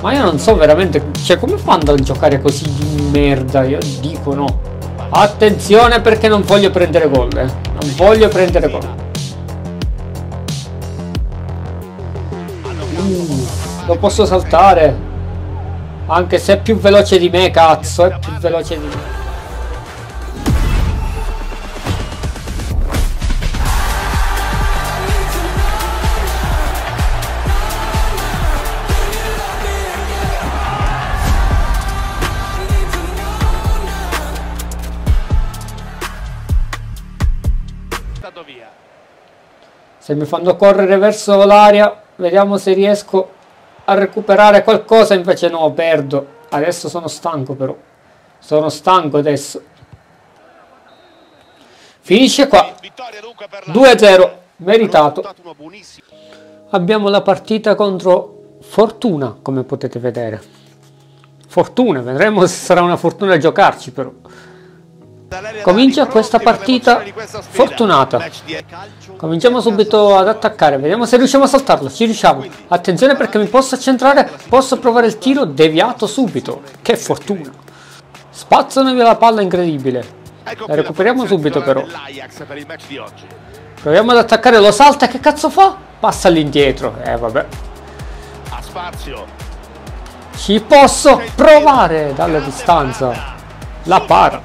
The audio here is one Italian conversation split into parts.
Ma io non so veramente, cioè come fanno a giocare così di merda? Io dico no. Attenzione perché non voglio prendere gol, eh. Non voglio prendere gol. Uh, lo posso saltare. Anche se è più veloce di me, cazzo, è più veloce di me. Se mi fanno correre verso l'aria, vediamo se riesco a recuperare qualcosa, invece no, perdo. Adesso sono stanco però. Sono stanco adesso. Finisce qua. 2-0, meritato. Abbiamo la partita contro Fortuna, come potete vedere. Fortuna, vedremo se sarà una fortuna giocarci però. Comincia questa partita fortunata. Cominciamo subito ad attaccare. Vediamo se riusciamo a saltarlo. Ci riusciamo. Attenzione perché mi posso accentrare. Posso provare il tiro deviato subito. Che fortuna. Spazzano via la palla incredibile. La recuperiamo subito però. Proviamo ad attaccare. Lo salta. Che cazzo fa? Passa all'indietro. Eh vabbè. Ci posso provare dalla distanza. La para.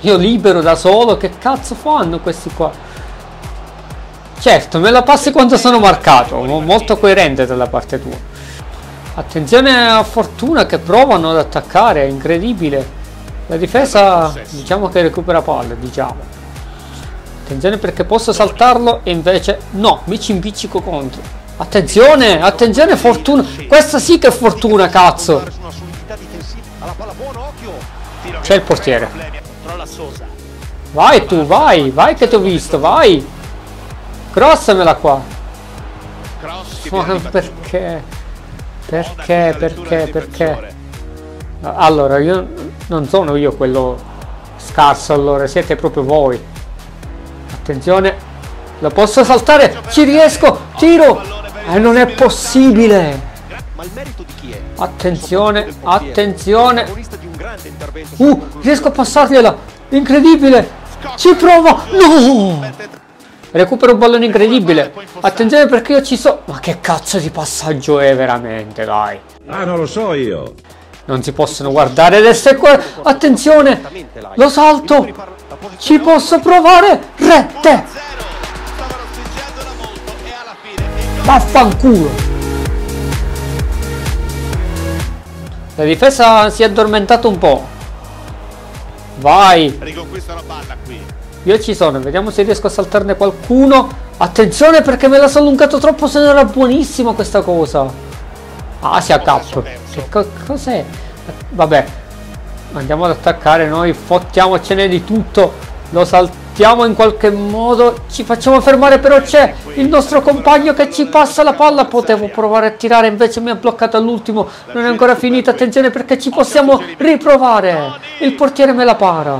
Io libero da solo, che cazzo fanno questi qua? Certo, me la passi quando sono marcato, molto coerente dalla parte tua. Attenzione a Fortuna che provano ad attaccare, è incredibile. La difesa diciamo che recupera palle, diciamo. Attenzione perché posso saltarlo e invece no, mi ci impiccico contro. Attenzione, attenzione Fortuna. Questa sì che è Fortuna, cazzo. C'è il portiere. Vai tu, vai, vai che ti ho visto, vai. Crossamela qua. Ma perché? Perché, perché, perché? Allora, io non sono io quello scarso, allora siete proprio voi. Attenzione. Lo posso saltare? Ci riesco! Tiro! E eh, non è possibile! Attenzione, attenzione! Uh, riesco a passargliela! Incredibile! Ci provo! No! Recupero un pallone incredibile. Attenzione perché io ci so... Ma che cazzo di passaggio è veramente, dai. Ah, non lo so io. Non si possono guardare adesso è qua. Attenzione! Lo salto! Ci posso provare? Rette! Vaffanculo! La difesa si è addormentata un po'. Vai! Riconquista la palla qui. Io ci sono, vediamo se riesco a saltarne qualcuno. Attenzione perché me la sono allungato troppo, se non era buonissima questa cosa. Asia Cup. Che co cos'è? Vabbè. Andiamo ad attaccare noi, fottiamocene di tutto. Lo saltiamo in qualche modo. Ci facciamo fermare, però c'è il nostro compagno che ci passa la palla. Potevo provare a tirare, invece mi ha bloccato all'ultimo. Non è ancora finita. Attenzione perché ci possiamo riprovare. Il portiere me la para.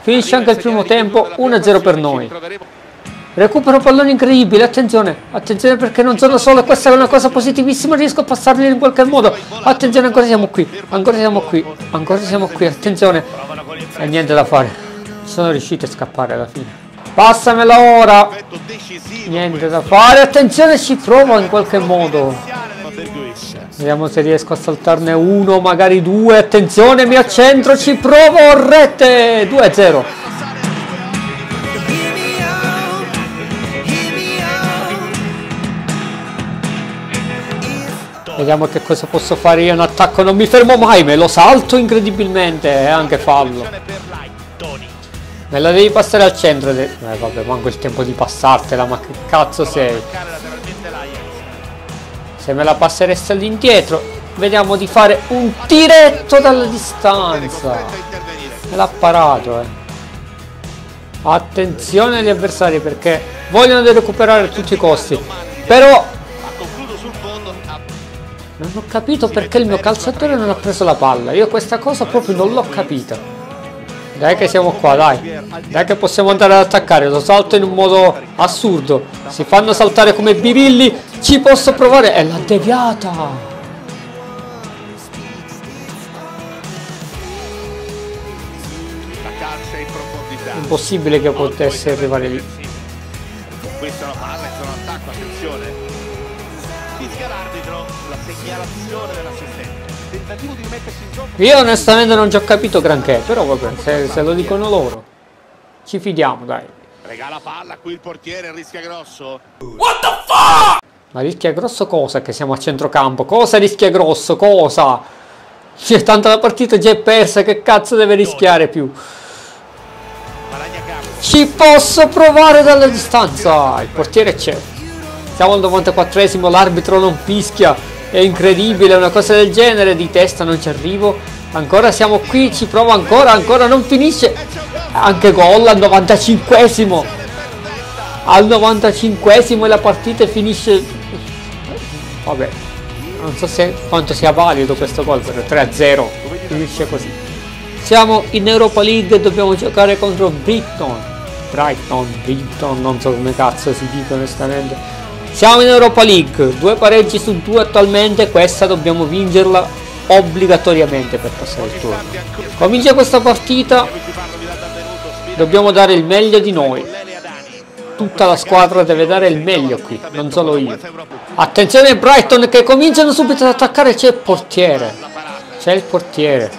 Finisce anche il primo tempo, 1-0 per noi. Recupero pallone incredibile, attenzione, attenzione perché non sono solo, questa è una cosa positivissima, riesco a passarli in qualche modo. Attenzione, ancora siamo qui, ancora siamo qui, ancora siamo qui, attenzione. E niente da fare, sono riusciti a scappare alla fine. Passamela ora! Niente da fare, attenzione, ci provo in qualche modo. Vediamo se riesco a saltarne uno, magari due. Attenzione, mi accentro, ci provo. Rete 2-0. Vediamo che cosa posso fare io in attacco. Non mi fermo mai, me lo salto incredibilmente. E anche fallo. Me la devi passare al centro. Eh vabbè, manco il tempo di passartela, ma che cazzo sei? Se me la passeresti all'indietro, vediamo di fare un tiretto dalla distanza. Me l'ha parato, eh. Attenzione agli avversari perché vogliono recuperare a tutti i costi. Però non ho capito perché il mio calciatore non ha preso la palla. Io questa cosa proprio non l'ho capita. Dai che siamo qua, dai. Dai che possiamo andare ad attaccare. Lo salto in un modo assurdo. Si fanno saltare come birilli. Ci posso provare. È la deviata. Impossibile che potesse arrivare lì. Questa è una palla, è un attacco, attenzione. Fischia l'arbitro, la segnalazione dell'assistente. Tentativo di rimettersi in gioco. Io onestamente non ci ho capito granché, però vabbè, se, se lo dicono loro. Ci fidiamo, dai. Regala palla, qui il portiere rischia grosso. Ma rischia grosso cosa? Che siamo a centrocampo. Cosa rischia grosso? Cosa? C'è tanto la partita già è persa, che cazzo deve rischiare più? Ci posso provare dalla distanza. Il portiere c'è. Siamo al 94esimo, l'arbitro non fischia. È incredibile, una cosa del genere. Di testa non ci arrivo. Ancora siamo qui, ci provo ancora, ancora non finisce. Anche gol al 95esimo. Al 95esimo e la partita finisce. Vabbè. Non so se quanto sia valido questo gol, però 3-0. Finisce così. Siamo in Europa League e dobbiamo giocare contro Brighton. Brighton, Brighton, non so come cazzo si dice onestamente. Siamo in Europa League, due pareggi su due attualmente, questa dobbiamo vincerla obbligatoriamente per passare il turno. Comincia questa partita, dobbiamo dare il meglio di noi. Tutta la squadra deve dare il meglio qui, non solo io. Attenzione Brighton che cominciano subito ad attaccare, c'è il portiere. C'è il portiere.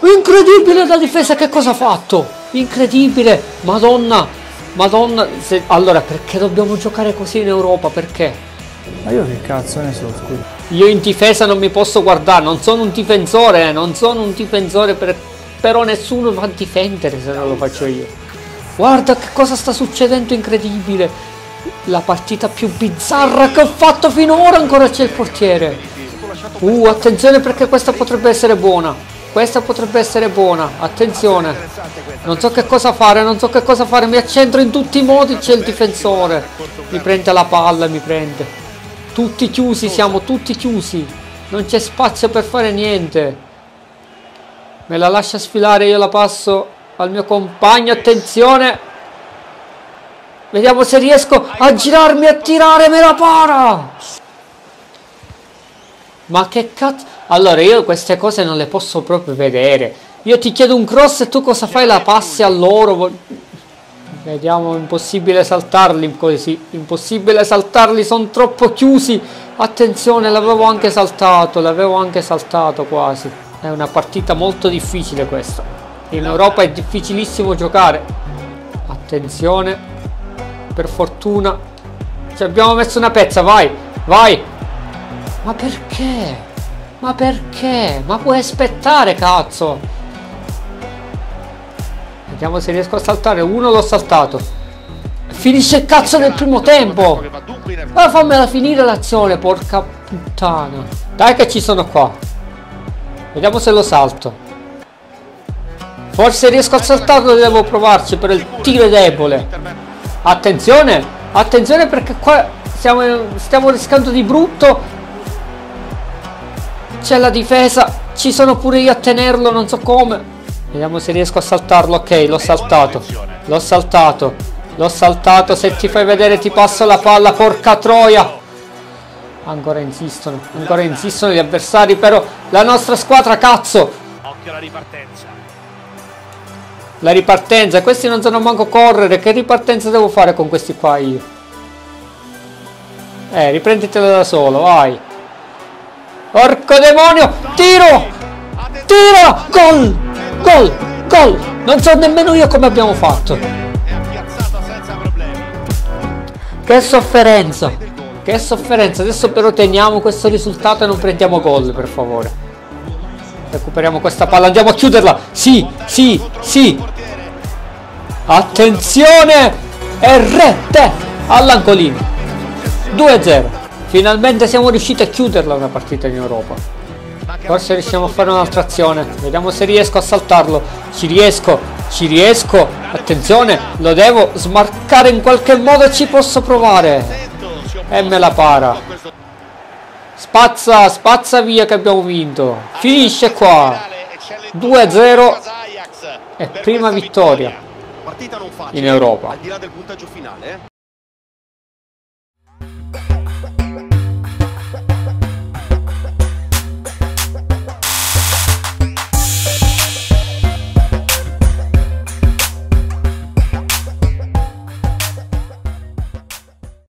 Incredibile la difesa, che cosa ha fatto? Incredibile, madonna, madonna. Se- allora, perché dobbiamo giocare così in Europa? Perché? Ma io che cazzo ne so, scusa. Io in difesa non mi posso guardare, non sono un difensore, eh, non sono un difensore, per- però nessuno va a difendere se non lo faccio io. Guarda che cosa sta succedendo, incredibile. La partita più bizzarra che ho fatto finora, ancora c'è il portiere. Uh, attenzione perché questa potrebbe essere buona. Questa potrebbe essere buona, attenzione. Non so che cosa fare, non so che cosa fare, mi accentro in tutti i modi, c'è il difensore. Mi prende la palla, mi prende. Tutti chiusi, siamo tutti chiusi. Non c'è spazio per fare niente. Me la lascia sfilare, io la passo al mio compagno, attenzione. Vediamo se riesco a girarmi a tirare, me la para. Ma che cazzo? Allora io queste cose non le posso proprio vedere. Io ti chiedo un cross e tu cosa fai? La passi a loro. Vediamo, impossibile saltarli così. Impossibile saltarli, sono troppo chiusi. Attenzione, l'avevo anche saltato, l'avevo anche saltato quasi. È una partita molto difficile questa. In Europa è difficilissimo giocare. Attenzione. Per fortuna ci abbiamo messo una pezza, vai, vai. Ma perché? Ma perché? Ma puoi aspettare, cazzo. Vediamo se riesco a saltare. Uno l'ho saltato. Finisce il cazzo del primo tempo. Ma fammela finire l'azione, porca puttana. Dai che ci sono qua. Vediamo se lo salto. Forse riesco a saltarlo, devo provarci per il tiro debole. Attenzione, attenzione perché qua stiamo, stiamo rischiando di brutto. C'è la difesa, ci sono pure io a tenerlo, non so come. Vediamo se riesco a saltarlo. Ok, l'ho saltato. L'ho saltato. L'ho saltato. Se ti fai vedere ti passo la palla, porca troia. Ancora insistono, ancora insistono gli avversari, però la nostra squadra, cazzo. Occhio alla ripartenza. La ripartenza, questi non sanno manco correre, che ripartenza devo fare con questi qua io? Eh, riprenditela da solo, vai. Porco demonio, tiro! Tiro! Gol! Gol! Gol! Non so nemmeno io come abbiamo fatto. Che sofferenza! Che sofferenza! Adesso però teniamo questo risultato e non prendiamo gol, per favore. Recuperiamo questa palla, andiamo a chiuderla! Sì, sì, sì! Attenzione! E rete all'ancolino. 2-0. Finalmente siamo riusciti a chiuderla una partita in Europa. Forse riusciamo a fare un'altra azione. Vediamo se riesco a saltarlo. Ci riesco, ci riesco. Attenzione, lo devo smarcare in qualche modo. Ci posso provare. E me la para. Spazza, spazza via che abbiamo vinto. Finisce qua. 2-0 e prima vittoria Partita non facile, in Europa.